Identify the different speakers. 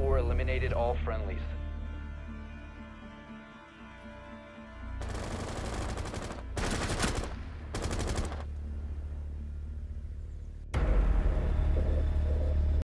Speaker 1: 4 eliminated all friendlies.